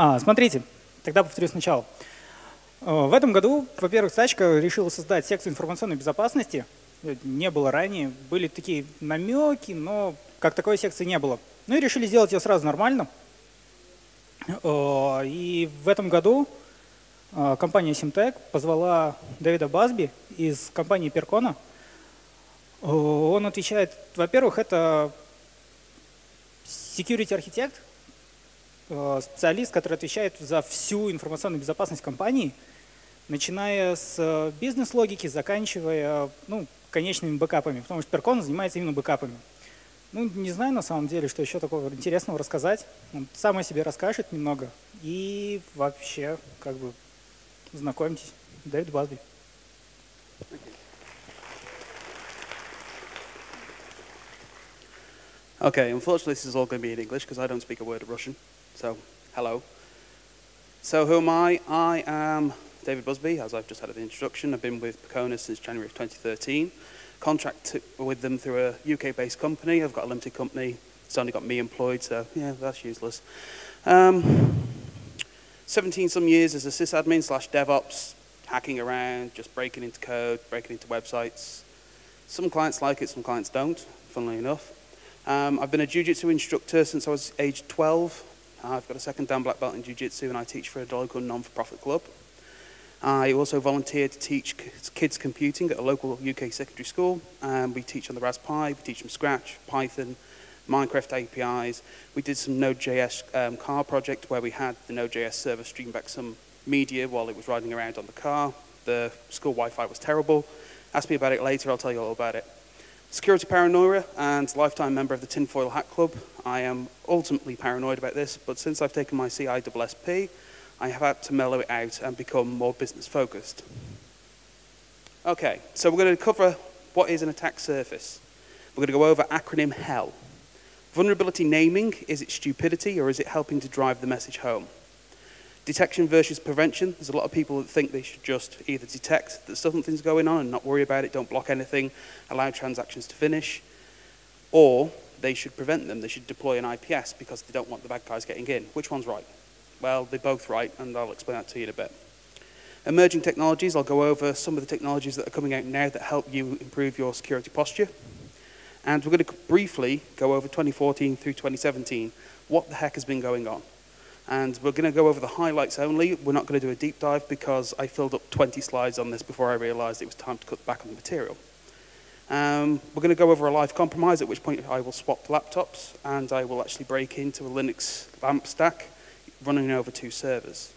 А, смотрите, тогда повторю сначала. А, в этом году, во-первых, Сачка решила создать секцию информационной безопасности. Не было ранее. Были такие намеки, но как такой секции не было. Ну и решили сделать ее сразу нормально. А, и в этом году компания Simtech позвала Дэвида Базби из компании Перкона. Он отвечает, во-первых, это security архитект, Э, специалист, который отвечает за всю информационную безопасность компании, начиная с э, бизнес-логики, заканчивая ну, конечными бэкапами, потому что Перкон занимается именно бэкапами. Ну, не знаю на самом деле, что еще такого интересного рассказать. Он сам о себе расскажет немного. И вообще, как бы, знакомьтесь, Дэвид Базби. Okay, unfortunately this is all going to be in English because I don't speak a word of Russian. So, hello. So, who am I? I am David Busby, as I've just had an introduction. I've been with Percona since January of 2013. Contract with them through a UK-based company. I've got a limited company. It's only got me employed, so yeah, that's useless. Um, 17 some years as a sysadmin slash DevOps, hacking around, just breaking into code, breaking into websites. Some clients like it, some clients don't, funnily enough. Um, I've been a jiu-jitsu instructor since I was age 12. I've got a second Dan black belt in Jiu-Jitsu and I teach for a local non-for-profit club. I also volunteer to teach kids computing at a local UK secondary school. Um, we teach on the Raspberry, we teach from scratch, Python, Minecraft APIs. We did some Node.js um, car project where we had the Node.js server stream back some media while it was riding around on the car. The school Wi-Fi was terrible. Ask me about it later, I'll tell you all about it. Security paranoia and lifetime member of the Tinfoil Hat Club. I am ultimately paranoid about this, but since I've taken my CISSP, I have had to mellow it out and become more business focused. Okay, so we're going to cover what is an attack surface. We're going to go over acronym HELL. Vulnerability naming, is it stupidity or is it helping to drive the message home? Detection versus prevention. There's a lot of people that think they should just either detect that something's going on and not worry about it, don't block anything, allow transactions to finish, or they should prevent them. They should deploy an IPS because they don't want the bad guys getting in. Which one's right? Well, they're both right, and I'll explain that to you in a bit. Emerging technologies, I'll go over some of the technologies that are coming out now that help you improve your security posture. And we're going to briefly go over 2014 through 2017, what the heck has been going on. And we're going to go over the highlights only. We're not going to do a deep dive because I filled up 20 slides on this before I realized it was time to cut back on the material. Um, we're going to go over a live compromise, at which point I will swap laptops and I will actually break into a Linux LAMP stack running over two servers.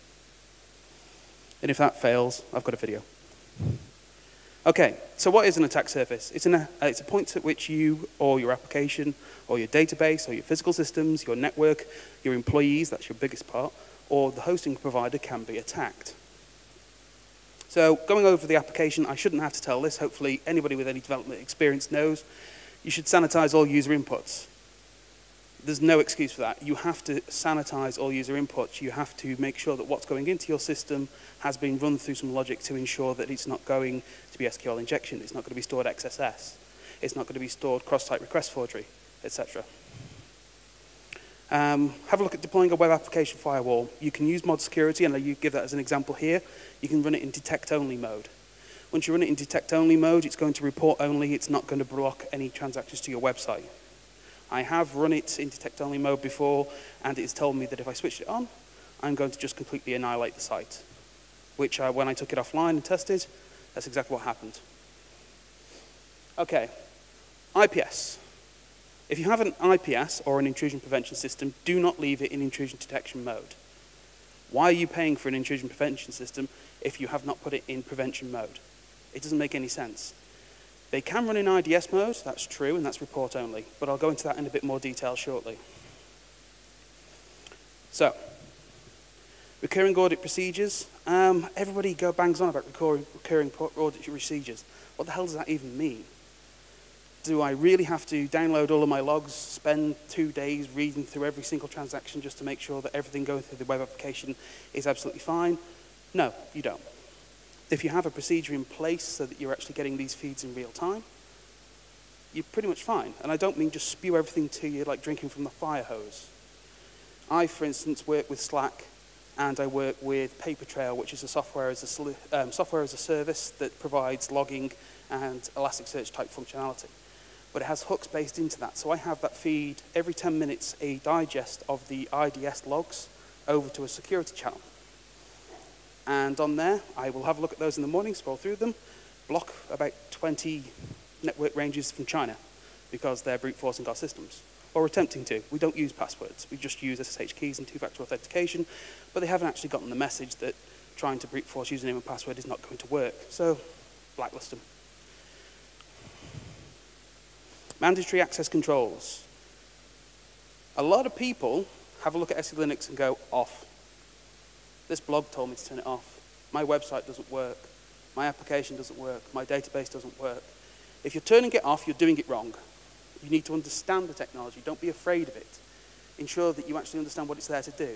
And if that fails, I've got a video. Okay, so what is an attack surface? It's, an, uh, it's a point at which you or your application or your database or your physical systems, your network, your employees, that's your biggest part, or the hosting provider can be attacked. So going over the application, I shouldn't have to tell this. Hopefully anybody with any development experience knows. You should sanitize all user inputs. There's no excuse for that. You have to sanitize all user inputs. You have to make sure that what's going into your system has been run through some logic to ensure that it's not going to be SQL injection. It's not going to be stored XSS. It's not going to be stored cross-site request forgery, etc. Um, have a look at deploying a web application firewall. You can use mod security, and you give that as an example here. You can run it in detect-only mode. Once you run it in detect-only mode, it's going to report only. It's not going to block any transactions to your website. I have run it in detect-only mode before, and it's told me that if I switch it on, I'm going to just completely annihilate the site. Which, I, when I took it offline and tested, that's exactly what happened. Okay, IPS. If you have an IPS or an intrusion prevention system, do not leave it in intrusion detection mode. Why are you paying for an intrusion prevention system if you have not put it in prevention mode? It doesn't make any sense. They can run in IDS mode, that's true, and that's report only, but I'll go into that in a bit more detail shortly. So, recurring audit procedures. Um, everybody go bangs on about recurring, recurring audit procedures. What the hell does that even mean? Do I really have to download all of my logs, spend two days reading through every single transaction just to make sure that everything going through the web application is absolutely fine? No, you don't if you have a procedure in place so that you're actually getting these feeds in real time, you're pretty much fine. And I don't mean just spew everything to you like drinking from the fire hose. I, for instance, work with Slack and I work with Papertrail, which is a software as a, um, software as a service that provides logging and Elasticsearch type functionality. But it has hooks based into that. So I have that feed every 10 minutes a digest of the IDS logs over to a security channel. And on there, I will have a look at those in the morning, scroll through them, block about 20 network ranges from China because they're brute forcing our systems, or attempting to. We don't use passwords, we just use SSH keys and two-factor authentication, but they haven't actually gotten the message that trying to brute force username and password is not going to work. So, blacklist them. Mandatory access controls. A lot of people have a look at SE Linux and go off. This blog told me to turn it off. My website doesn't work. My application doesn't work. My database doesn't work. If you're turning it off, you're doing it wrong. You need to understand the technology. Don't be afraid of it. Ensure that you actually understand what it's there to do.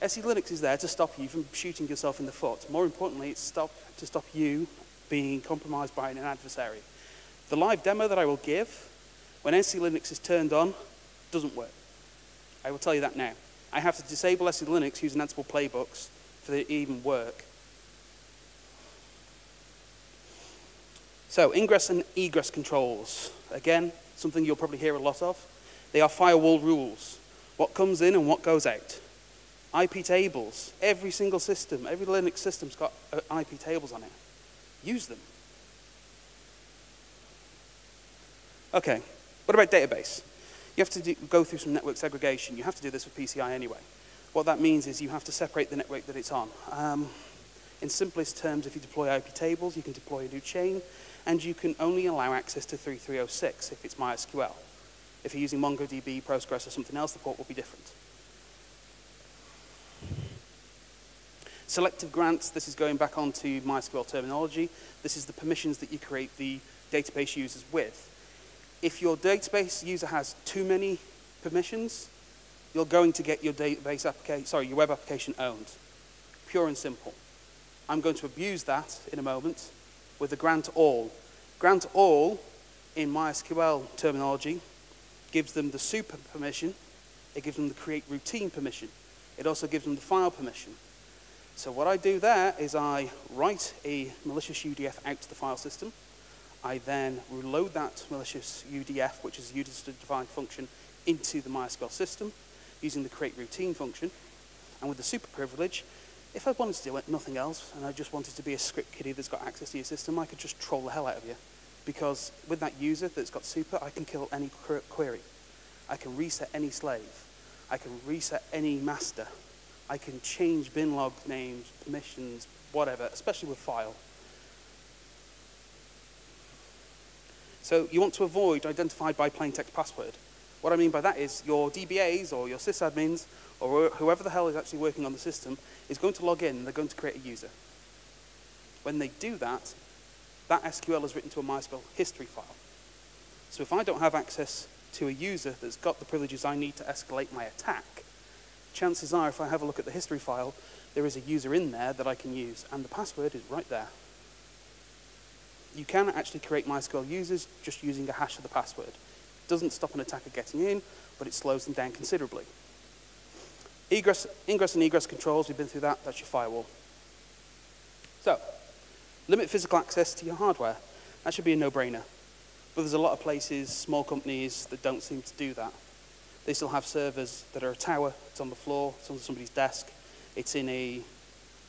SE Linux is there to stop you from shooting yourself in the foot. More importantly, it's stop, to stop you being compromised by an adversary. The live demo that I will give, when SE Linux is turned on, doesn't work. I will tell you that now. I have to disable SE Linux using Ansible playbooks for it to even work. So, ingress and egress controls. Again, something you'll probably hear a lot of. They are firewall rules. What comes in and what goes out. IP tables. Every single system, every Linux system's got uh, IP tables on it. Use them. Okay, what about database? You have to do, go through some network segregation. You have to do this with PCI anyway. What that means is you have to separate the network that it's on. Um, in simplest terms, if you deploy IP tables, you can deploy a new chain, and you can only allow access to 3306 if it's MySQL. If you're using MongoDB, Postgres, or something else, the port will be different. Selective grants, this is going back onto MySQL terminology. This is the permissions that you create the database users with. If your database user has too many permissions, you're going to get your database application, sorry, your web application owned. Pure and simple. I'm going to abuse that in a moment with the grant all. Grant all, in MySQL terminology, gives them the super permission. It gives them the create routine permission. It also gives them the file permission. So what I do there is I write a malicious UDF out to the file system. I then reload that malicious UDF, which is a user-defined function, into the MySQL system using the create routine function. And with the super privilege, if I wanted to do it, nothing else, and I just wanted to be a script kiddie that's got access to your system, I could just troll the hell out of you. Because with that user that's got super, I can kill any query. I can reset any slave. I can reset any master. I can change bin log names, permissions, whatever, especially with file. So you want to avoid identified by plain text password. What I mean by that is your DBAs or your sysadmins or whoever the hell is actually working on the system is going to log in and they're going to create a user. When they do that, that SQL is written to a MySQL history file. So if I don't have access to a user that's got the privileges I need to escalate my attack, chances are if I have a look at the history file, there is a user in there that I can use, and the password is right there. You can actually create MySQL users just using a hash of the password. It doesn't stop an attacker getting in, but it slows them down considerably. Egress, ingress and egress controls, we've been through that, that's your firewall. So, limit physical access to your hardware. That should be a no-brainer. But there's a lot of places, small companies, that don't seem to do that. They still have servers that are a tower, it's on the floor, it's on somebody's desk, it's in a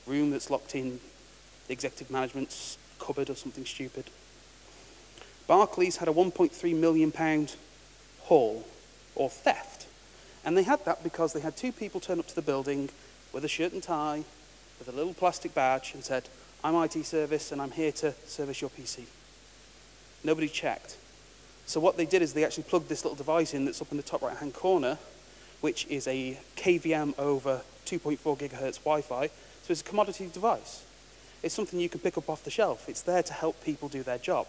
room that's locked in the executive management's cupboard or something stupid. Barclays had a 1.3 million pound haul or theft. And they had that because they had two people turn up to the building with a shirt and tie, with a little plastic badge and said, I'm IT service and I'm here to service your PC. Nobody checked. So what they did is they actually plugged this little device in that's up in the top right hand corner, which is a KVM over 2.4 gigahertz Wi-Fi. So it's a commodity device. It's something you can pick up off the shelf. It's there to help people do their job.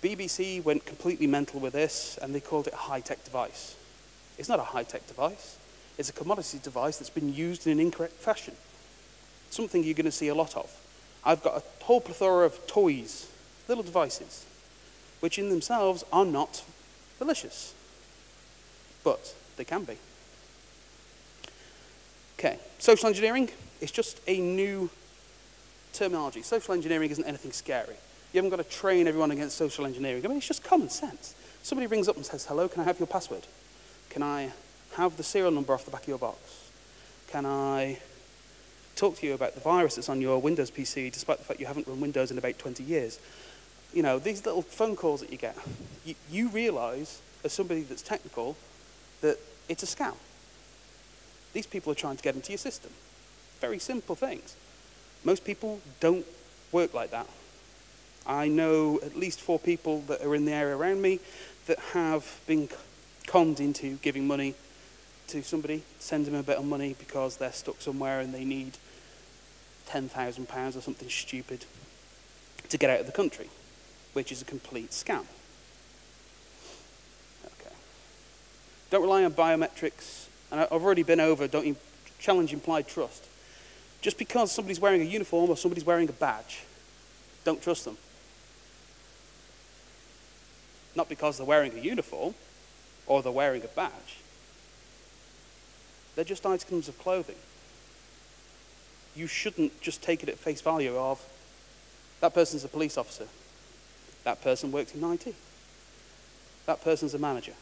BBC went completely mental with this and they called it a high-tech device. It's not a high-tech device. It's a commodity device that's been used in an incorrect fashion. Something you're going to see a lot of. I've got a whole plethora of toys, little devices, which in themselves are not malicious. But they can be. Okay, social engineering is just a new terminology. Social engineering isn't anything scary. You haven't got to train everyone against social engineering. I mean, it's just common sense. Somebody rings up and says, hello, can I have your password? Can I have the serial number off the back of your box? Can I talk to you about the virus that's on your Windows PC, despite the fact you haven't run Windows in about 20 years? You know, these little phone calls that you get, you, you realize, as somebody that's technical, that it's a scam. These people are trying to get into your system. Very simple things. Most people don't work like that. I know at least four people that are in the area around me that have been conned into giving money to somebody, send them a bit of money because they're stuck somewhere and they need £10,000 or something stupid to get out of the country, which is a complete scam. Okay. Don't rely on biometrics. And I've already been over, don't you challenge implied trust. Just because somebody's wearing a uniform or somebody's wearing a badge, don't trust them. Not because they're wearing a uniform or they're wearing a badge. They're just items of clothing. You shouldn't just take it at face value of that person's a police officer. That person works in IT. That person's a manager.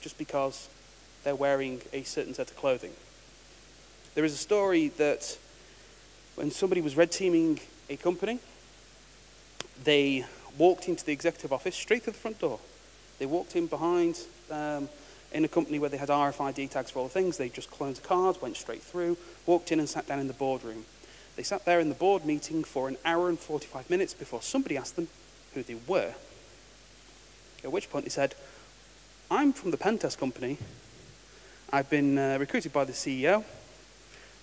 Just because they're wearing a certain set of clothing. There is a story that when somebody was red teaming a company, they walked into the executive office straight through the front door. They walked in behind um, in a company where they had RFID tags for all the things. They just cloned a card, went straight through, walked in and sat down in the boardroom. They sat there in the board meeting for an hour and 45 minutes before somebody asked them who they were. At which point they said, I'm from the Pentest company I've been uh, recruited by the CEO.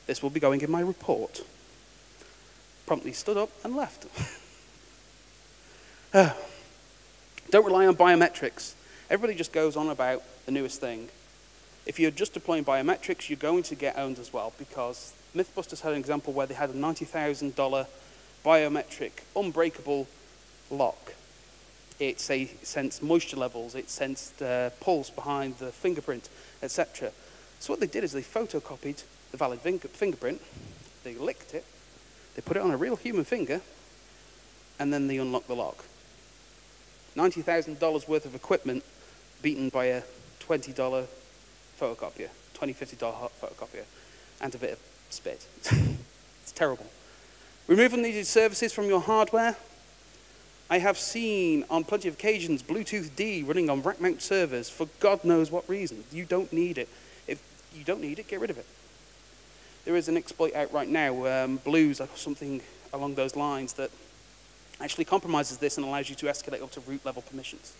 This will be going in my report. Promptly stood up and left. uh, don't rely on biometrics. Everybody just goes on about the newest thing. If you're just deploying biometrics, you're going to get owned as well because Mythbusters had an example where they had a $90,000 biometric unbreakable lock. It sensed moisture levels, it sensed uh, pulse behind the fingerprint, etc. So what they did is they photocopied the valid fingerprint, they licked it, they put it on a real human finger, and then they unlock the lock. $90,000 worth of equipment beaten by a $20 photocopier, $20, $50 photocopier, and a bit of spit. it's terrible. Remove unneeded services from your hardware. I have seen on plenty of occasions Bluetooth D running on rack mount servers for God knows what reason. You don't need it. If you don't need it, get rid of it. There is an exploit out right now, um, Blues or something along those lines, that actually compromises this and allows you to escalate up to root level permissions.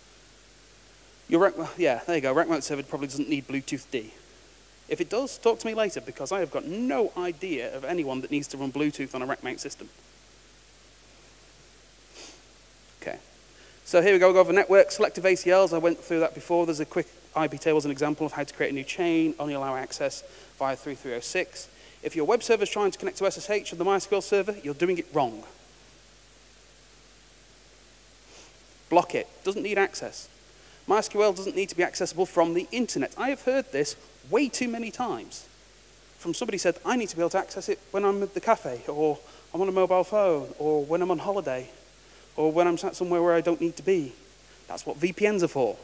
Your rack, yeah, there you go. Rack mount server probably doesn't need Bluetooth D. If it does, talk to me later because I have got no idea of anyone that needs to run Bluetooth on a rack mount system. Okay. So here we go, we go over network, selective ACLs. I went through that before. There's a quick IP table as an example of how to create a new chain, only allow access via 3306. If your web server is trying to connect to SSH on the MySQL server, you're doing it wrong. Block it. Doesn't need access. MySQL doesn't need to be accessible from the internet. I have heard this way too many times. From somebody said, I need to be able to access it when I'm at the cafe, or I'm on a mobile phone, or when I'm on holiday, or when I'm sat somewhere where I don't need to be. That's what VPNs are for.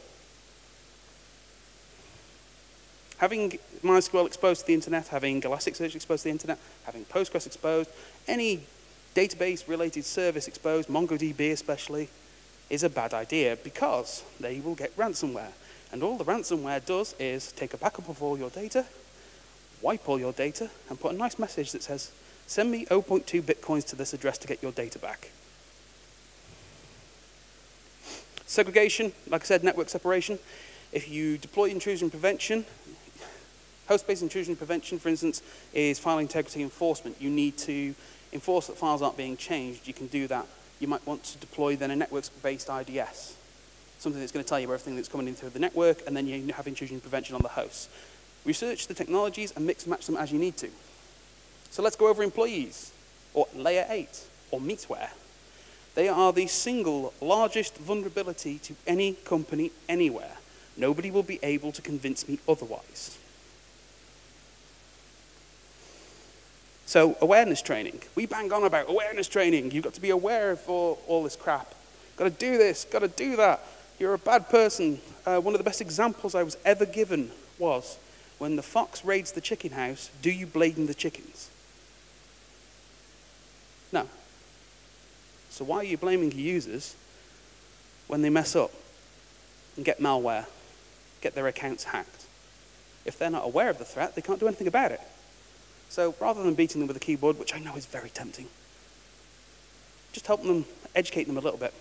Having MySQL exposed to the internet, having Elasticsearch exposed to the internet, having Postgres exposed, any database related service exposed, MongoDB especially, is a bad idea because they will get ransomware. And all the ransomware does is take a backup of all your data, wipe all your data, and put a nice message that says, send me 0.2 bitcoins to this address to get your data back. Segregation, like I said, network separation. If you deploy intrusion prevention, host-based intrusion prevention, for instance, is file integrity enforcement. You need to enforce that files aren't being changed. You can do that you might want to deploy then a network-based IDS, something that's going to tell you everything that's coming in through the network, and then you have intrusion prevention on the host. Research the technologies and mix and match them as you need to. So let's go over employees, or layer 8, or meatware. They are the single largest vulnerability to any company anywhere. Nobody will be able to convince me otherwise. So awareness training. We bang on about awareness training. You've got to be aware of all, all this crap. Got to do this, got to do that. You're a bad person. Uh, one of the best examples I was ever given was when the fox raids the chicken house, do you blame the chickens? No. So why are you blaming your users when they mess up and get malware, get their accounts hacked? If they're not aware of the threat, they can't do anything about it. So rather than beating them with a keyboard, which I know is very tempting, just help them, educate them a little bit.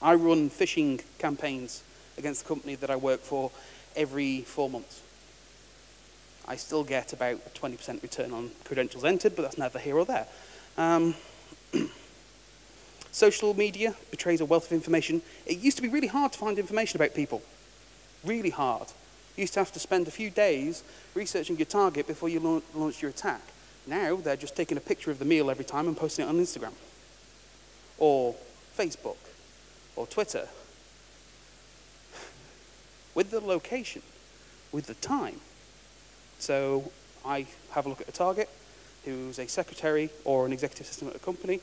I run phishing campaigns against the company that I work for every four months. I still get about a 20% return on credentials entered, but that's neither here or there. Um, social media betrays a wealth of information. It used to be really hard to find information about people. Really hard. Used to have to spend a few days researching your target before you launch, launch your attack. Now they're just taking a picture of the meal every time and posting it on Instagram or Facebook or Twitter with the location, with the time. So I have a look at a target who's a secretary or an executive assistant at a company,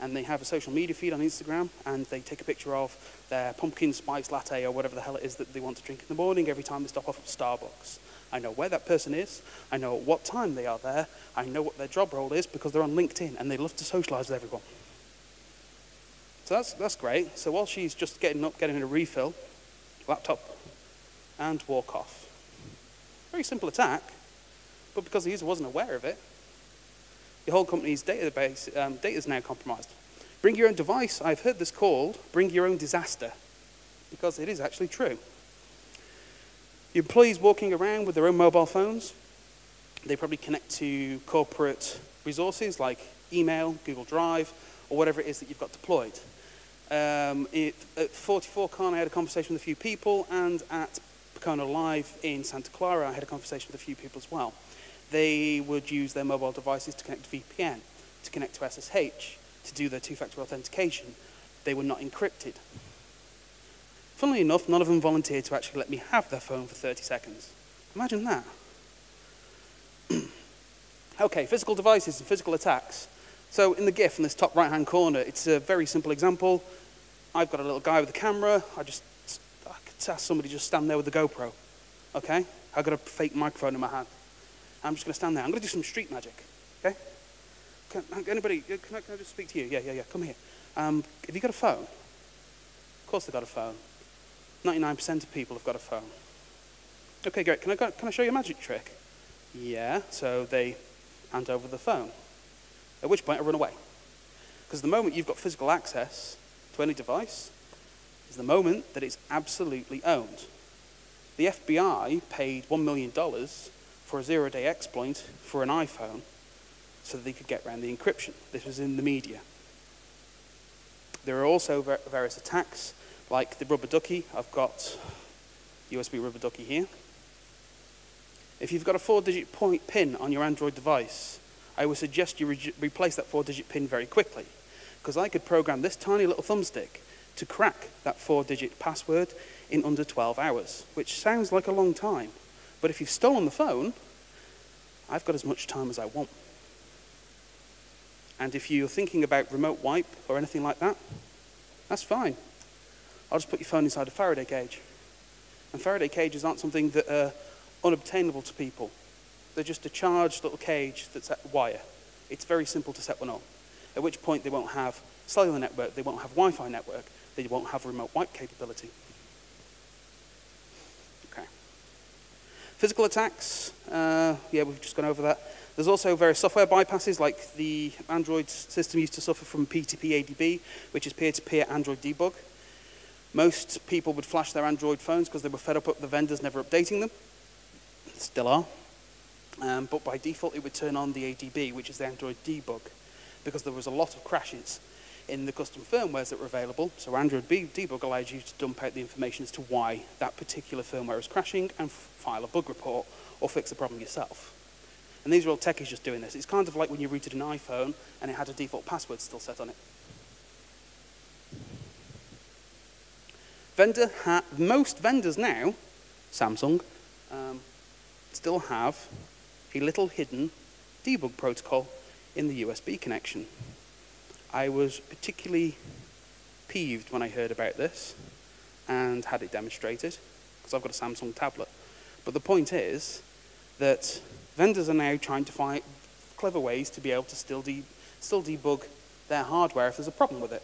and they have a social media feed on Instagram, and they take a picture of their pumpkin spice latte or whatever the hell it is that they want to drink in the morning every time they stop off at Starbucks. I know where that person is, I know at what time they are there, I know what their job role is because they're on LinkedIn and they love to socialize with everyone. So that's, that's great. So while she's just getting up, getting a refill, laptop, and walk off. Very simple attack, but because the user wasn't aware of it, the whole company's database um, data is now compromised. Bring your own device, I've heard this called bring your own disaster, because it is actually true. Your employees walking around with their own mobile phones, they probably connect to corporate resources like email, Google Drive, or whatever it is that you've got deployed. Um, it, at 44Con, I had a conversation with a few people, and at Percona Live in Santa Clara, I had a conversation with a few people as well. They would use their mobile devices to connect to VPN, to connect to SSH, to do their two-factor authentication. They were not encrypted. Funnily enough, none of them volunteered to actually let me have their phone for 30 seconds. Imagine that. okay, physical devices and physical attacks. So in the GIF in this top right-hand corner, it's a very simple example. I've got a little guy with a camera. I just I could ask somebody just stand there with the GoPro. Okay? I've got a fake microphone in my hand. I'm just going to stand there. I'm going to do some street magic. Okay? Can, anybody, can I, can I, just speak to you? Yeah, yeah, yeah. Come here. Um, have you got a phone? Of course they've got a phone. 99% of people have got a phone. Okay, great. Can I, can I show you a magic trick? Yeah. So they hand over the phone. At which point I run away. Because the moment you've got physical access to any device is the moment that it's absolutely owned. The FBI paid $1 million for a zero-day exploit for an iPhone so that they could get around the encryption. This was in the media. There are also various attacks, like the rubber ducky. I've got USB rubber ducky here. If you've got a four-digit point pin on your Android device, I would suggest you re replace that four-digit pin very quickly, because I could program this tiny little thumbstick to crack that four-digit password in under 12 hours, which sounds like a long time. But if you've stolen the phone, I've got as much time as I want. And if you're thinking about remote wipe or anything like that, that's fine. I'll just put your phone inside a Faraday cage. And Faraday cages aren't something that are unobtainable to people. They're just a charged little cage that's at wire. It's very simple to set one up. At which point they won't have cellular network, they won't have Wi-Fi network, they won't have remote wipe capability. Okay. Physical attacks, uh, yeah, we've just gone over that. There's also various software bypasses, like the Android system used to suffer from P2P ADB, which is peer-to-peer -peer Android debug. Most people would flash their Android phones because they were fed up with the vendors never updating them. Still are. Um, but by default, it would turn on the ADB, which is the Android debug, because there was a lot of crashes in the custom firmwares that were available. So Android debug allows you to dump out the information as to why that particular firmware is crashing and file a bug report or fix the problem yourself. And these are all techies just doing this. It's kind of like when you rooted an iPhone and it had a default password still set on it. Vendor most vendors now, Samsung, um, still have a little hidden debug protocol in the USB connection. I was particularly peeved when I heard about this and had it demonstrated because I've got a Samsung tablet. But the point is that vendors are now trying to find clever ways to be able to still, de still debug their hardware if there's a problem with it.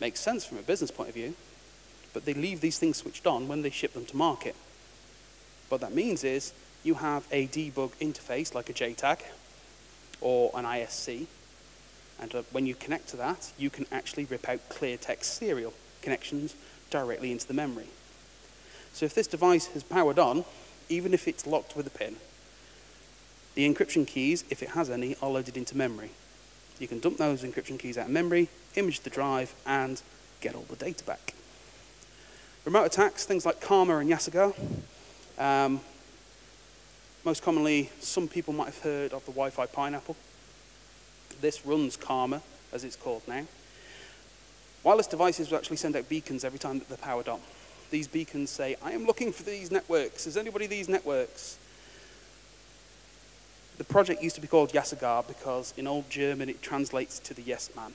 Makes sense from a business point of view, but they leave these things switched on when they ship them to market. What that means is you have a debug interface like a JTAG or an ISC, and uh, when you connect to that, you can actually rip out clear text serial connections directly into the memory. So if this device is powered on, even if it's locked with a pin, the encryption keys, if it has any, are loaded into memory. You can dump those encryption keys out of memory, image the drive, and get all the data back. Remote attacks, things like Karma and Jasager. Um, most commonly, some people might have heard of the Wi-Fi Pineapple. This runs Karma, as it's called now. Wireless devices will actually send out beacons every time that they're powered on. These beacons say, I am looking for these networks. Is anybody these networks? The project used to be called Jasager because in old German it translates to the yes man.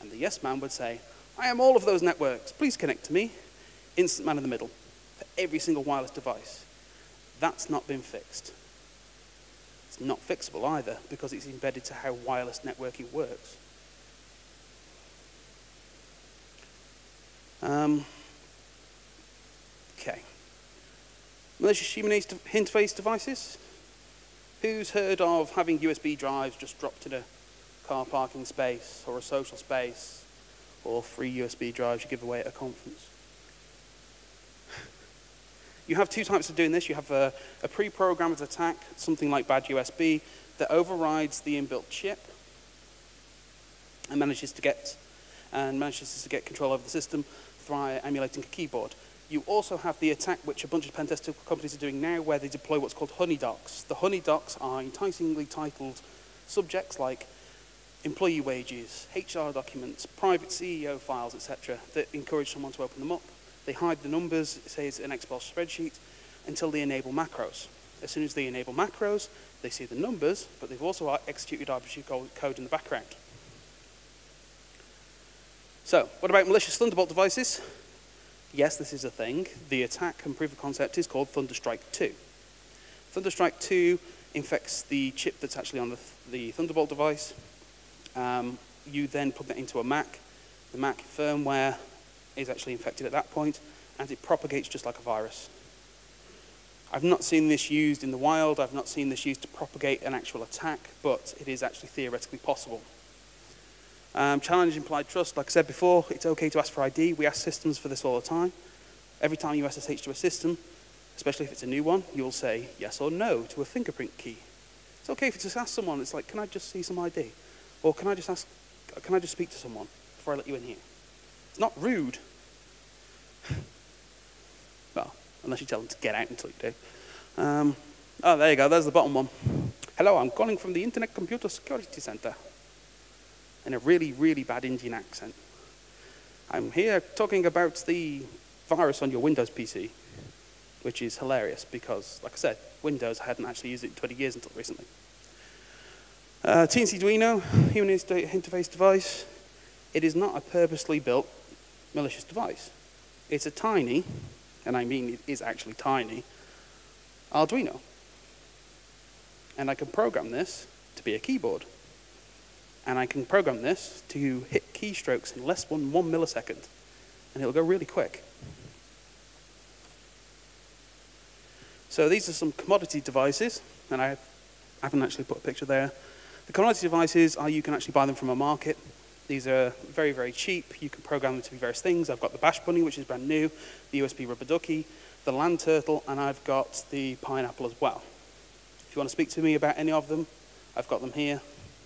And the yes man would say, I am all of those networks. Please connect to me. Instant man in the middle for every single wireless device. That's not been fixed. It's not fixable either because it's embedded to how wireless networking works. Um, okay. Malicious human interface devices. Who's heard of having USB drives just dropped in a car parking space or a social space or free USB drives you give away at a conference? You have two types of doing this. You have a, a pre-programmed attack, something like bad USB, that overrides the inbuilt chip and manages to get and manages to get control over the system via emulating a keyboard. You also have the attack which a bunch of pen companies are doing now where they deploy what's called honey docs. The honey docs are enticingly titled subjects like employee wages, HR documents, private CEO files, etc. that encourage someone to open them up. They hide the numbers, it says an Excel spreadsheet, until they enable macros. As soon as they enable macros, they see the numbers, but they've also executed arbitrary code in the background. So, what about malicious Thunderbolt devices? Yes, this is a thing. The attack and proof of concept is called Thunderstrike 2. Thunderstrike 2 infects the chip that's actually on the, the Thunderbolt device. Um, you then put that into a Mac. The Mac firmware is actually infected at that point, and it propagates just like a virus. I've not seen this used in the wild, I've not seen this used to propagate an actual attack, but it is actually theoretically possible. Um, challenge implied trust, like I said before, it's okay to ask for ID. We ask systems for this all the time. Every time you SSH to a system, especially if it's a new one, you'll say yes or no to a fingerprint key. It's okay if you just ask someone, it's like, can I just see some ID? Or can I just ask, can I just speak to someone before I let you in here? It's not rude. well, unless you tell them to get out until you do. Um, oh, there you go. There's the bottom one. Hello, I'm calling from the Internet Computer Security Center. In a really, really bad Indian accent. I'm here talking about the virus on your Windows PC, which is hilarious because, like I said, Windows I hadn't actually used it in 20 years until recently. Uh, TNC Duino, human interface device. It is not a purposely built malicious device. It's a tiny, and I mean it is actually tiny, Arduino. And I can program this to be a keyboard. And I can program this to hit keystrokes in less than one millisecond. And it'll go really quick. So these are some commodity devices, and I haven't actually put a picture there. The commodity devices are you can actually buy them from a market. These are very, very cheap. You can program them to be various things. I've got the Bash Bunny, which is brand new, the USB Rubber Ducky, the LAN Turtle, and I've got the Pineapple as well. If you want to speak to me about any of them, I've got them here,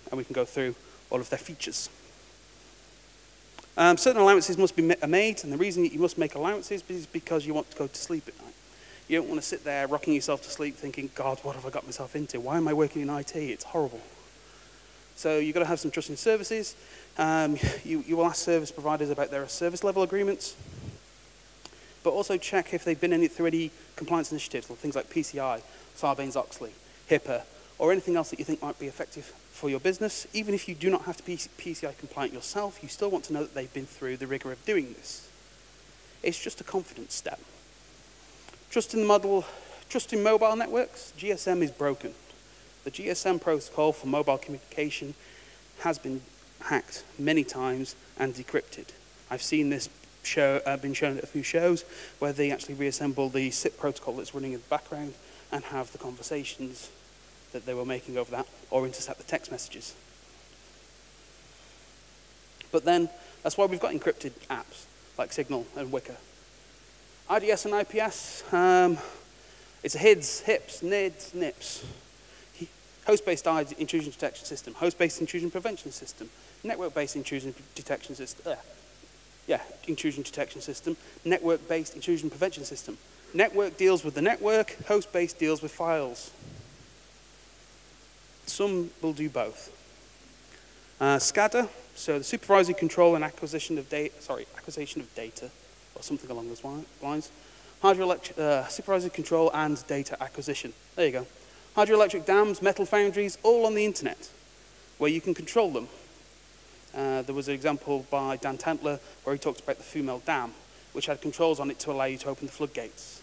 and we can go through all of their features. Um, certain allowances must be made, and the reason you must make allowances is because you want to go to sleep at night. You don't want to sit there rocking yourself to sleep thinking, God, what have I got myself into? Why am I working in IT? It's horrible. So you've got to have some trust in services. Um, you, you will ask service providers about their service level agreements, but also check if they've been in through any compliance initiatives, or things like PCI, Sarbanes-Oxley, HIPAA, or anything else that you think might be effective for your business, even if you do not have to be PCI compliant yourself, you still want to know that they've been through the rigor of doing this. It's just a confidence step. Trust in the model, trust in mobile networks, GSM is broken. The GSM protocol for mobile communication has been hacked many times and decrypted. I've seen this show, uh, been shown at a few shows where they actually reassemble the SIP protocol that's running in the background and have the conversations that they were making over that or intercept the text messages. But then, that's why we've got encrypted apps like Signal and Wickr. IDS and IPS, um, it's a HIDS, HIPS, NIDS, NIPS. Host-based intrusion detection system, host-based intrusion prevention system, network-based intrusion detection system, uh, yeah, intrusion detection system, network-based intrusion prevention system. Network deals with the network, host-based deals with files. Some will do both. Uh, SCADA, so the supervisory control and acquisition of data, sorry, acquisition of data, or something along those lines. Hydroelectric, uh, supervisory control and data acquisition. There you go. Hydroelectric dams, metal foundries, all on the internet, where you can control them. Uh, there was an example by Dan Tentler where he talked about the Fumel Dam, which had controls on it to allow you to open the floodgates,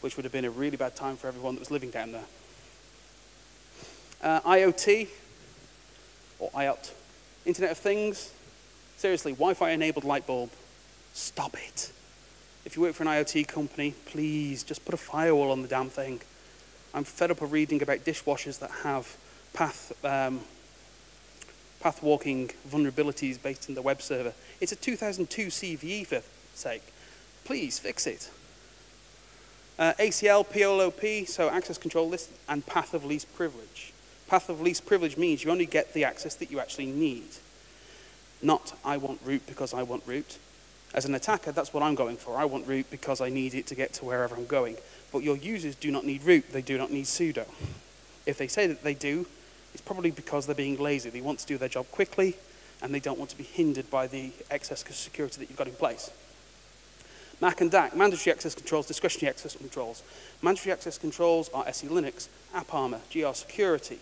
which would have been a really bad time for everyone that was living down there. Uh, IoT, or IOT, Internet of Things. Seriously, Wi-Fi enabled light bulb. Stop it. If you work for an IoT company, please just put a firewall on the damn thing. I'm fed up of reading about dishwashers that have path, um, path walking vulnerabilities based in the web server. It's a 2002 CVE for sake. Please fix it. Uh, ACL, PLOP, so access control list, and path of least privilege. Path of least privilege means you only get the access that you actually need. Not, I want root because I want root. As an attacker, that's what I'm going for. I want root because I need it to get to wherever I'm going. But your users do not need root. They do not need sudo. If they say that they do, it's probably because they're being lazy. They want to do their job quickly, and they don't want to be hindered by the excess security that you've got in place. MAC and DAC, mandatory access controls, discretionary access controls. Mandatory access controls are SE Linux, AppArmor, GR Security,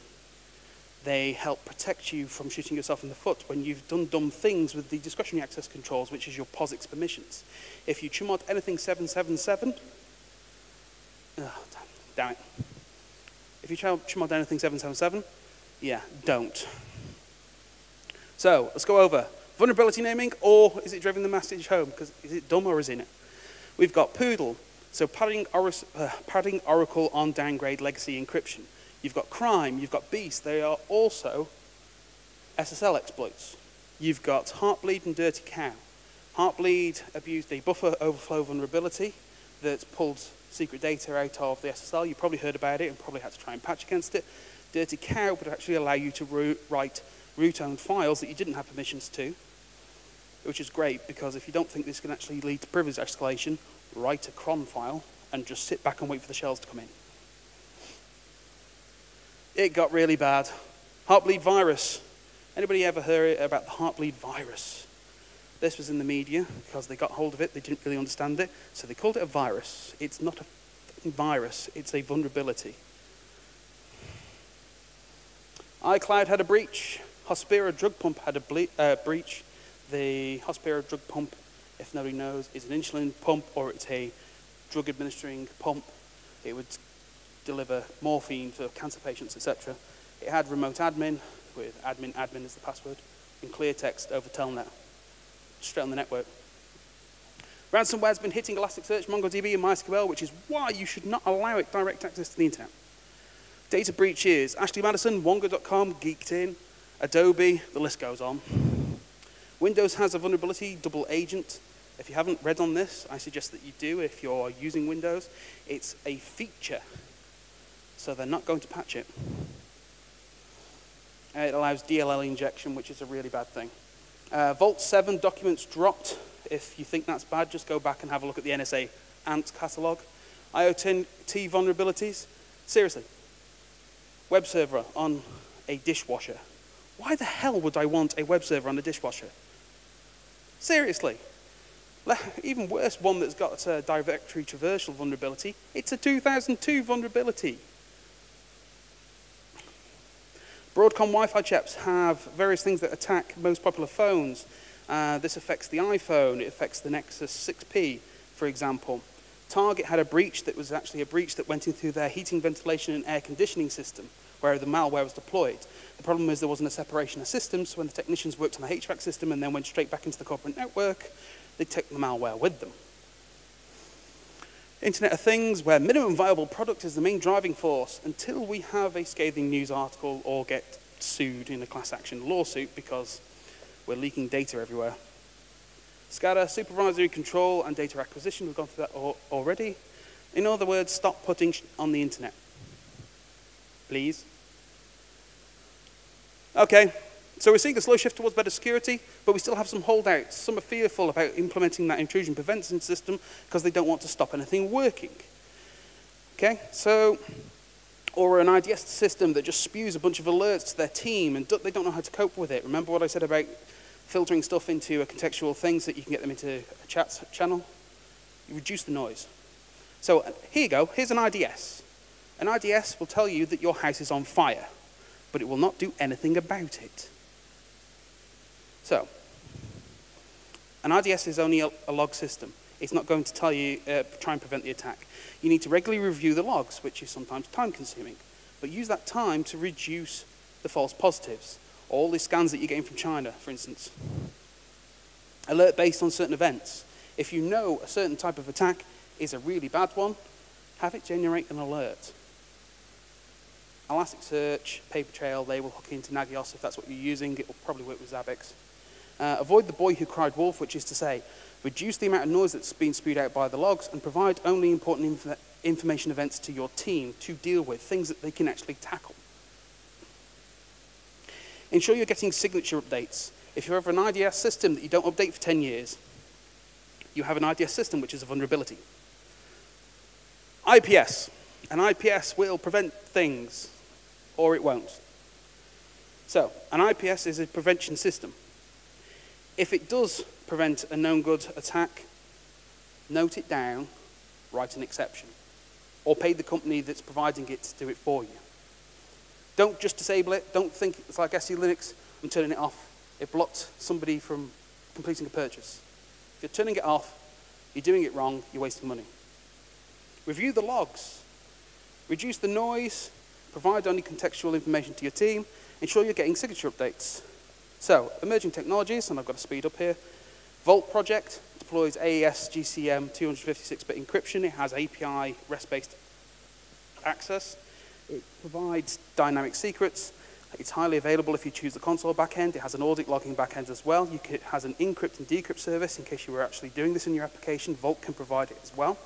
they help protect you from shooting yourself in the foot when you've done dumb things with the discretionary access controls, which is your POSIX permissions. If you chmod anything 777, oh, damn it. If you chmod anything 777, yeah, don't. So let's go over vulnerability naming, or is it driving the message home? Because is it dumb or is in it? We've got Poodle, so padding, uh, padding Oracle on downgrade legacy encryption. You've got crime, you've got beast. They are also SSL exploits. You've got Heartbleed and Dirty Cow. Heartbleed abused a buffer overflow vulnerability that pulled secret data out of the SSL. You probably heard about it and probably had to try and patch against it. Dirty Cow would actually allow you to root, write root-owned files that you didn't have permissions to, which is great because if you don't think this can actually lead to privilege escalation, write a cron file and just sit back and wait for the shells to come in it got really bad. Heartbleed virus. Anybody ever heard about the heartbleed virus? This was in the media because they got hold of it. They didn't really understand it. So they called it a virus. It's not a virus. It's a vulnerability. iCloud had a breach. Hospira drug pump had a ble- uh, breach. The Hospira drug pump, if nobody knows, is an insulin pump or it's a drug administering pump. It would deliver morphine for cancer patients, etc. It had remote admin with admin admin as the password in clear text over Telnet, straight on the network. Ransomware's been hitting Elasticsearch, MongoDB, and MySQL, which is why you should not allow it direct access to the internet. Data breaches, Ashley Madison, Wonga.com, Geeked In, Adobe, the list goes on. Windows has a vulnerability, double agent. If you haven't read on this, I suggest that you do if you're using Windows. It's a feature so they're not going to patch it. It allows DLL injection, which is a really bad thing. Uh, Vault 7 documents dropped. If you think that's bad, just go back and have a look at the NSA ANT catalog. IoT vulnerabilities. Seriously, web server on a dishwasher. Why the hell would I want a web server on a dishwasher? Seriously. Even worse, one that's got a directory traversal vulnerability. It's a 2002 vulnerability. Broadcom Wi-Fi chips have various things that attack most popular phones. Uh, this affects the iPhone, it affects the Nexus 6P, for example. Target had a breach that was actually a breach that went into their heating, ventilation, and air conditioning system, where the malware was deployed. The problem is there wasn't a separation of systems, so when the technicians worked on the HVAC system and then went straight back into the corporate network, they took the malware with them. Internet of Things, where minimum viable product is the main driving force until we have a scathing news article or get sued in a class action lawsuit because we're leaking data everywhere. SCADA, supervisory control and data acquisition, we've gone through that already. In other words, stop putting on the internet. Please. Okay, so we're seeing a slow shift towards better security, but we still have some holdouts. Some are fearful about implementing that intrusion prevention system because they don't want to stop anything working. Okay, so, or an IDS system that just spews a bunch of alerts to their team and they don't know how to cope with it. Remember what I said about filtering stuff into a contextual thing so that you can get them into a chat channel? You reduce the noise. So uh, here you go, here's an IDS. An IDS will tell you that your house is on fire, but it will not do anything about it. So, an IDS is only a, a log system. It's not going to tell you, uh, try and prevent the attack. You need to regularly review the logs, which is sometimes time consuming. But use that time to reduce the false positives. All the scans that you're getting from China, for instance. Alert based on certain events. If you know a certain type of attack is a really bad one, have it generate an alert. Elasticsearch, Papertrail, they will hook into Nagios if that's what you're using. It will probably work with Zabbix. Uh, avoid the boy who cried wolf, which is to say, reduce the amount of noise that's being spewed out by the logs and provide only important inf information events to your team to deal with, things that they can actually tackle. Ensure you're getting signature updates. If you have an IDS system that you don't update for 10 years, you have an IDS system which is a vulnerability. IPS. An IPS will prevent things, or it won't. So, an IPS is a prevention system. If it does prevent a known good attack, note it down, write an exception, or pay the company that's providing it to do it for you. Don't just disable it. Don't think it's like SE Linux, I'm turning it off. It blocked somebody from completing a purchase. If you're turning it off, you're doing it wrong, you're wasting money. Review the logs. Reduce the noise, provide only contextual information to your team, ensure you're getting signature updates. So, emerging technologies, and I've got to speed up here. Vault project deploys AES GCM 256-bit encryption. It has API REST-based access. It provides dynamic secrets. It's highly available if you choose the console backend. It has an audit logging backend as well. Can, it has an encrypt and decrypt service in case you were actually doing this in your application. Vault can provide it as well.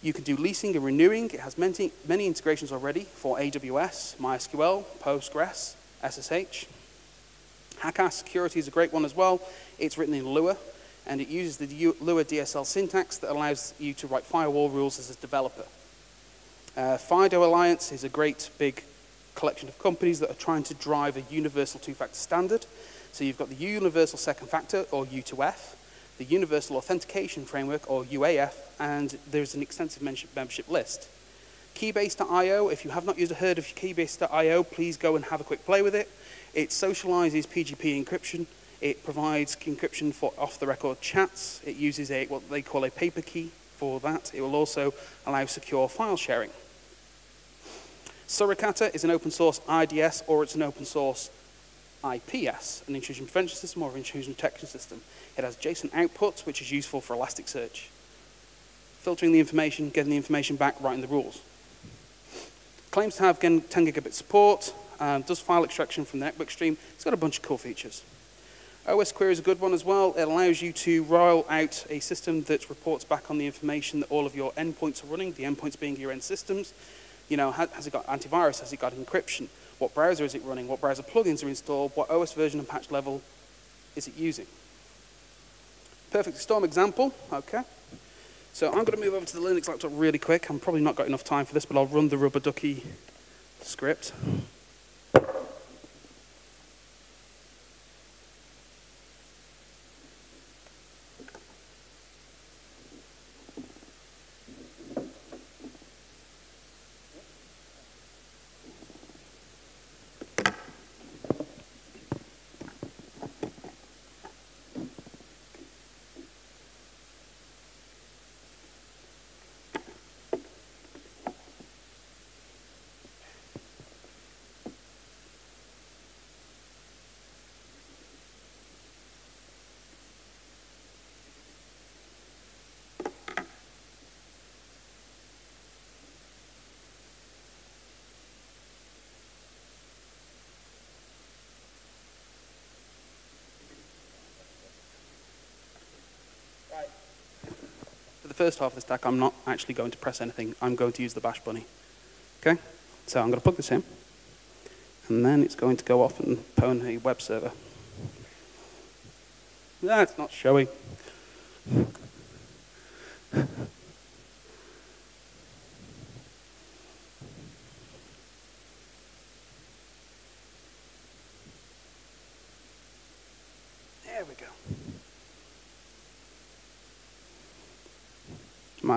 You can do leasing and renewing. It has many, many integrations already for AWS, MySQL, Postgres, SSH. Hakass security is a great one as well. It's written in Lua, and it uses the Lua DSL syntax that allows you to write firewall rules as a developer. Uh, FIDO Alliance is a great big collection of companies that are trying to drive a universal two-factor standard. So you've got the universal second factor, or U2F, the Universal Authentication Framework, or UAF, and there's an extensive membership list. Keybase.io, if you have not used or heard of Keybase.io, please go and have a quick play with it. It socializes PGP encryption. It provides encryption for off-the-record chats. It uses a what they call a paper key for that. It will also allow secure file sharing. Suricata is an open source IDS or it's an open source IPS, an intrusion prevention system or an intrusion detection system. It has JSON outputs, which is useful for Elasticsearch. Filtering the information, getting the information back, writing the rules. Claims to have 10 gigabit support, um, does file extraction from the network stream. It's got a bunch of cool features. OS Query is a good one as well. It allows you to roll out a system that reports back on the information that all of your endpoints are running, the endpoints being your end systems. You know, has it got antivirus? Has it got encryption? What browser is it running? What browser plugins are installed? What OS version and patch level is it using? Perfect storm example, okay. So I'm going to move over to the Linux laptop really quick. I'm probably not got enough time for this, but I'll run the rubber ducky script. First half of the stack, I'm not actually going to press anything. I'm going to use the bash bunny. Okay? So I'm going to plug this in, and then it's going to go off and pwn a web server. That's not showing.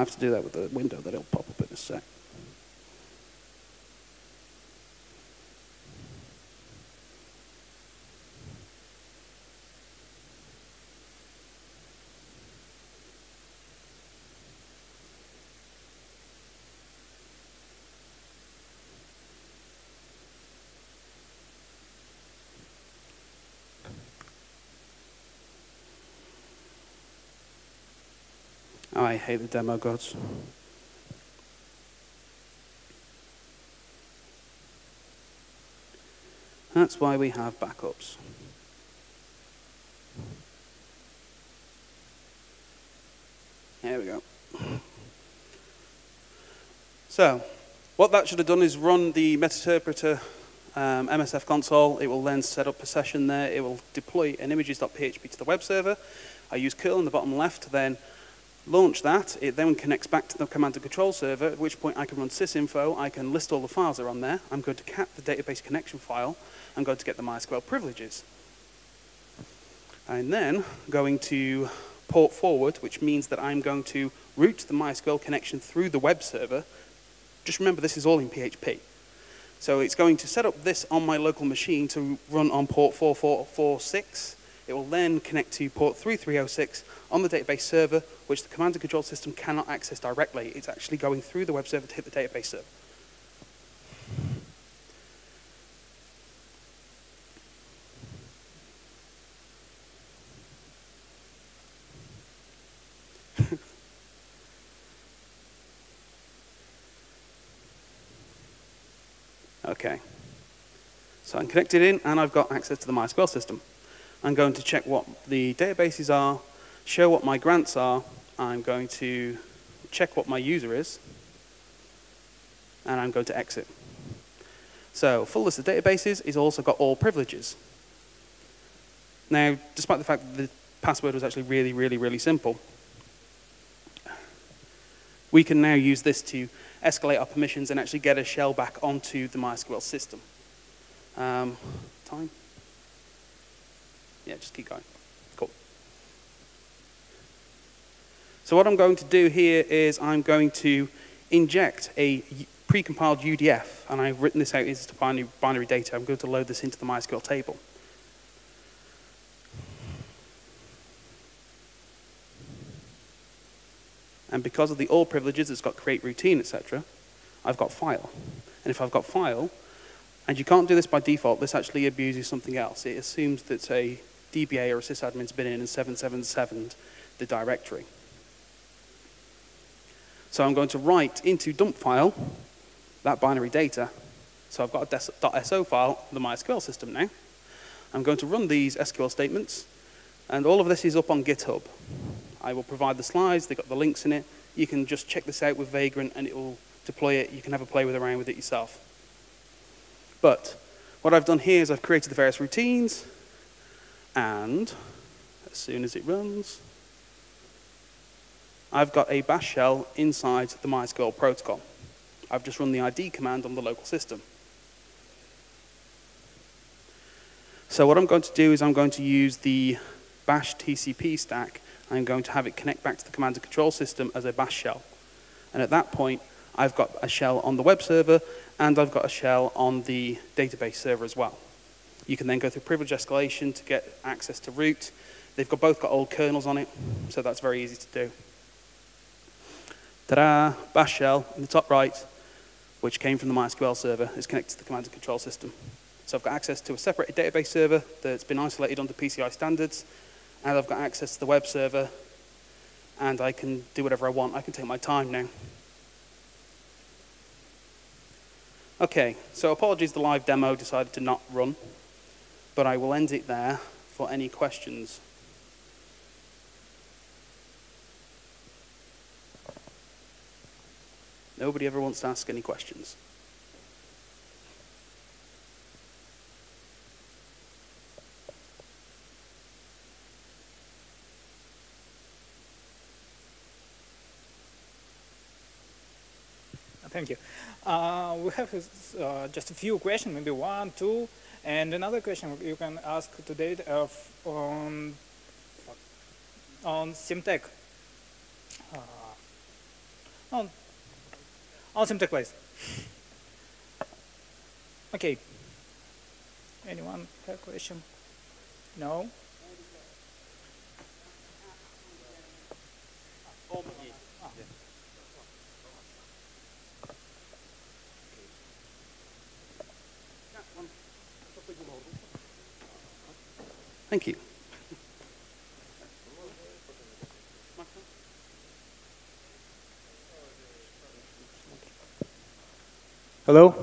Might have to do that with the window that it'll pop up in a sec. I hate the demo gods. That's why we have backups. There we go. So, what that should have done is run the Metinterpreter um, MSF console. It will then set up a session there. It will deploy an images.php to the web server. I use curl in the bottom left then launch that. It then connects back to the command and control server, at which point I can run sysinfo. I can list all the files that are on there. I'm going to cat the database connection file. I'm going to get the MySQL privileges. I'm then going to port forward, which means that I'm going to route the MySQL connection through the web server. Just remember, this is all in PHP. So it's going to set up this on my local machine to run on port 4446. It will then connect to port 3306 on the database server, which the command and control system cannot access directly. It's actually going through the web server to hit the database server. okay. So I'm connected in, and I've got access to the MySQL system. I'm going to check what the databases are, show what my grants are. I'm going to check what my user is, and I'm going to exit. So full list of databases is also got all privileges. Now, despite the fact that the password was actually really, really, really simple, we can now use this to escalate our permissions and actually get a shell back onto the MySQL system. Um, time? Yeah, just keep going. Cool. So what I'm going to do here is I'm going to inject a precompiled UDF, and I've written this out as binary, binary data. I'm going to load this into the MySQL table. And because of the all privileges, it's got create routine, etc., I've got file. And if I've got file, and you can't do this by default, this actually abuses something else. It assumes that a DBA or sysadmin's been in and 777 the directory. So I'm going to write into dump file that binary data. So I've got a .so file, the MySQL system now. I'm going to run these SQL statements, and all of this is up on GitHub. I will provide the slides, they've got the links in it. You can just check this out with Vagrant and it will deploy it. You can have a play with around with it yourself. But what I've done here is I've created the various routines, and as soon as it runs, I've got a bash shell inside the MySQL protocol. I've just run the ID command on the local system. So what I'm going to do is I'm going to use the bash TCP stack. I'm going to have it connect back to the command and control system as a bash shell. And at that point, I've got a shell on the web server, and I've got a shell on the database server as well. You can then go through privilege escalation to get access to root. They've got, both got old kernels on it, so that's very easy to do. Ta-da, bash shell in the top right, which came from the MySQL server, is connected to the command and control system. So I've got access to a separated database server that's been isolated under PCI standards, and I've got access to the web server, and I can do whatever I want. I can take my time now. Okay, so apologies the live demo decided to not run but I will end it there for any questions. Nobody ever wants to ask any questions. Thank you. Uh, we have uh, just a few questions, maybe one, two, and another question you can ask to David of, on, on Simtech. Uh, on, on Simtech Place. Okay. Anyone have a question? No? Thank you. Hello.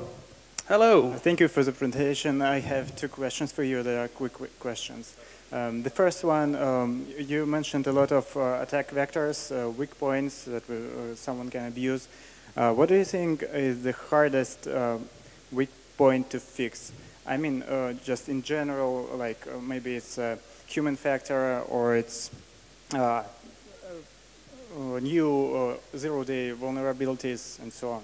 Hello. Thank you for the presentation. I have two questions for you. They are quick, quick questions. Um, the first one, um, you mentioned a lot of uh, attack vectors, uh, weak points that uh, someone can abuse. Uh, what do you think is the hardest uh, weak point to fix? I mean, uh, just in general, like uh, maybe it's a human factor or it's uh, new zero-day vulnerabilities and so on.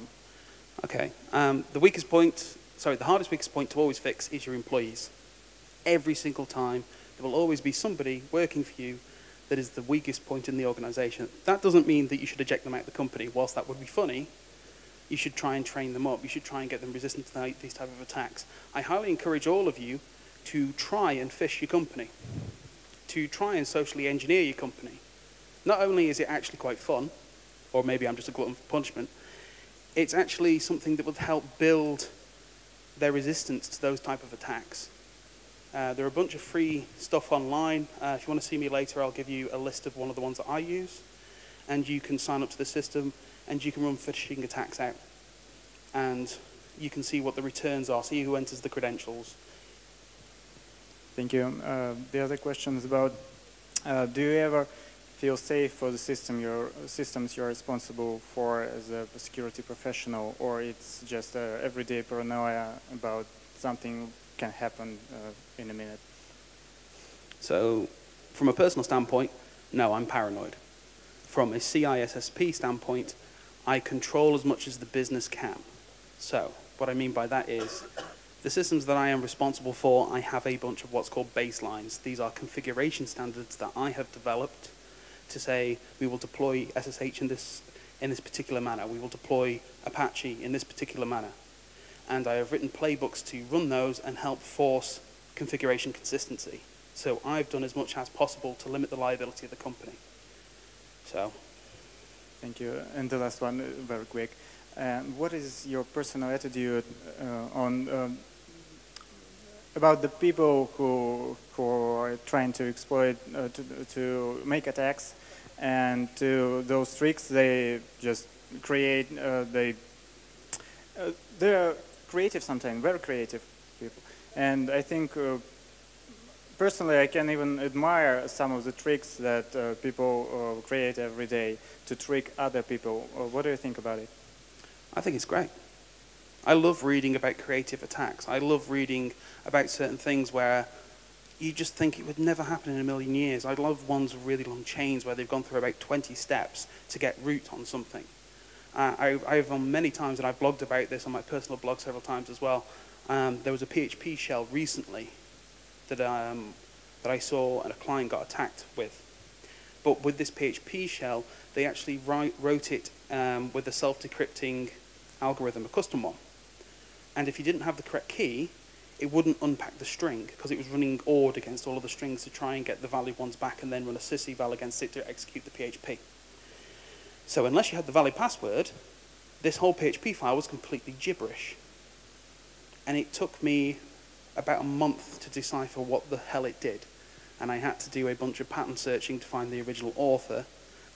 Okay. Um, the weakest point, sorry, the hardest weakest point to always fix is your employees. Every single time, there will always be somebody working for you that is the weakest point in the organization. That doesn't mean that you should eject them out of the company. Whilst that would be funny, you should try and train them up. You should try and get them resistant to these type of attacks. I highly encourage all of you to try and fish your company, to try and socially engineer your company. Not only is it actually quite fun, or maybe I'm just a glutton for punishment, it's actually something that will help build their resistance to those type of attacks. Uh, there are a bunch of free stuff online. Uh, if you want to see me later, I'll give you a list of one of the ones that I use. And you can sign up to the system and you can run phishing attacks out. And you can see what the returns are, see who enters the credentials. Thank you. Uh, the other question is about, uh, do you ever feel safe for the system your systems you're responsible for as a security professional, or it's just uh, everyday paranoia about something can happen uh, in a minute? So, from a personal standpoint, no, I'm paranoid. From a CISSP standpoint, I control as much as the business can. So, what I mean by that is, the systems that I am responsible for, I have a bunch of what's called baselines. These are configuration standards that I have developed to say we will deploy SSH in this, in this particular manner. We will deploy Apache in this particular manner. And I have written playbooks to run those and help force configuration consistency. So I've done as much as possible to limit the liability of the company. So Thank you. And the last one, uh, very quick. Um, what is your personal attitude uh, on um, about the people who who are trying to exploit uh, to to make attacks and to those tricks they just create uh, they uh, they're creative sometimes very creative people and I think uh, personally, I can even admire some of the tricks that uh, people uh, create every day to trick other people. Uh, what do you think about it? I think it's great. I love reading about creative attacks. I love reading about certain things where you just think it would never happen in a million years. I love ones with really long chains where they've gone through about 20 steps to get root on something. I, I've on many times, and I've blogged about this on my personal blog several times as well. Um, there was a PHP shell recently that, um, that I saw and a client got attacked with. But with this PHP shell, they actually write, wrote it um, with a self-decrypting algorithm, a custom one. And if you didn't have the correct key, it wouldn't unpack the string because it was running ORed against all of the strings to try and get the valid ones back and then run a syseval against it to execute the PHP. So unless you had the valid password, this whole PHP file was completely gibberish. And it took me about a month to decipher what the hell it did. And I had to do a bunch of pattern searching to find the original author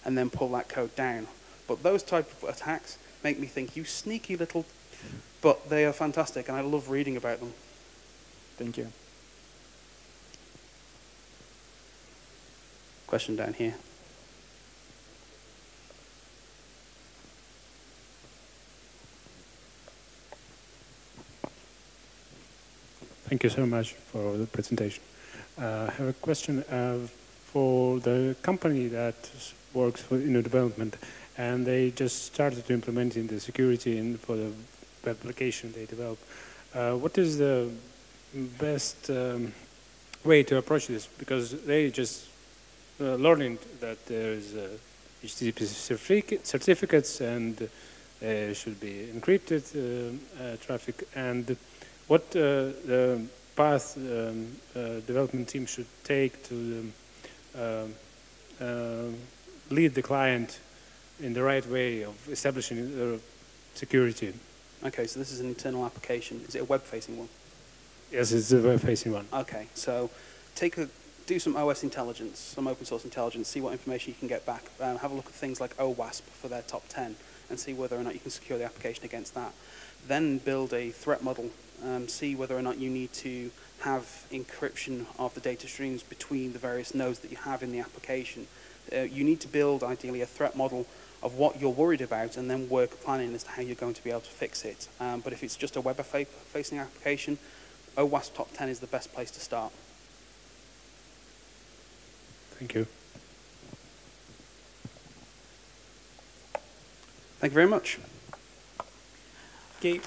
and then pull that code down. But those type of attacks make me think, you sneaky little... But they are fantastic, and I love reading about them. Thank you. Question down here. Thank you so much for the presentation. Uh, I have a question uh, for the company that works for, in development, and they just started to implementing the security in, for the application they develop. Uh, what is the best um, way to approach this? Because they just uh, learning that there is uh, HTTP certificate, certificates and uh, should be encrypted uh, uh, traffic and what uh, the path um, uh, development team should take to um, uh, lead the client in the right way of establishing security. Okay, so this is an internal application. Is it a web-facing one? Yes, it's a web-facing one. Okay, so take a, do some OS intelligence, some open source intelligence, see what information you can get back. Um, have a look at things like OWASP for their top 10 and see whether or not you can secure the application against that. Then build a threat model, um, see whether or not you need to have encryption of the data streams between the various nodes that you have in the application. Uh, you need to build ideally a threat model of what you're worried about and then work planning as to how you're going to be able to fix it. Um, but if it's just a web-facing application, OWASP Top 10 is the best place to start. Thank you. Thank you very much. Okay,